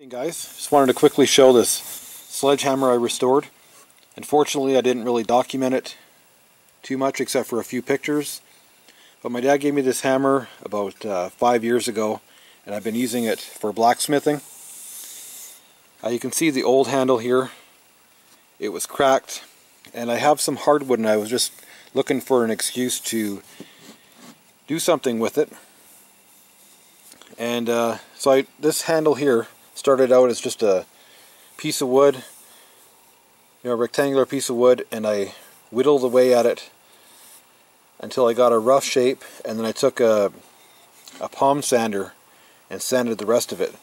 Hey guys, just wanted to quickly show this sledgehammer I restored. Unfortunately I didn't really document it too much except for a few pictures. But my dad gave me this hammer about uh, five years ago and I've been using it for blacksmithing. Uh, you can see the old handle here. It was cracked and I have some hardwood and I was just looking for an excuse to do something with it. And uh, so I, this handle here started out as just a piece of wood, you know, a rectangular piece of wood, and I whittled away at it until I got a rough shape, and then I took a, a palm sander and sanded the rest of it.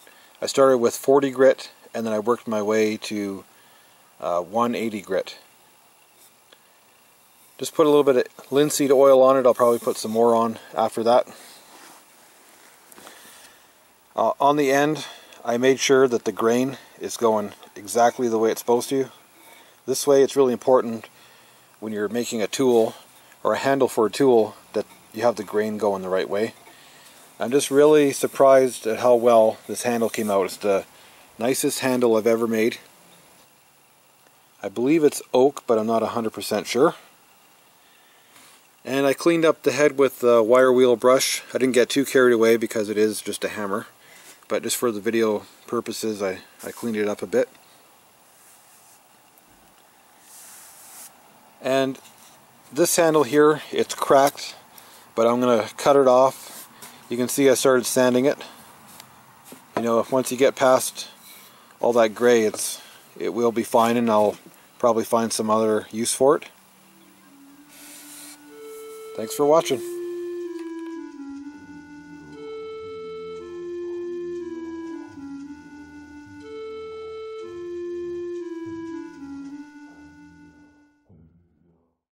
I started with 40 grit, and then I worked my way to uh, 180 grit. Just put a little bit of linseed oil on it. I'll probably put some more on after that. Uh, on the end, I made sure that the grain is going exactly the way it's supposed to. This way it's really important when you're making a tool or a handle for a tool that you have the grain going the right way. I'm just really surprised at how well this handle came out. It's the nicest handle I've ever made. I believe it's oak, but I'm not 100% sure. And I cleaned up the head with a wire wheel brush. I didn't get too carried away because it is just a hammer but just for the video purposes I, I cleaned it up a bit. And this handle here, it's cracked, but I'm to cut it off. You can see I started sanding it. You know, once you get past all that gray, it's it will be fine and I'll probably find some other use for it. Thanks for watching.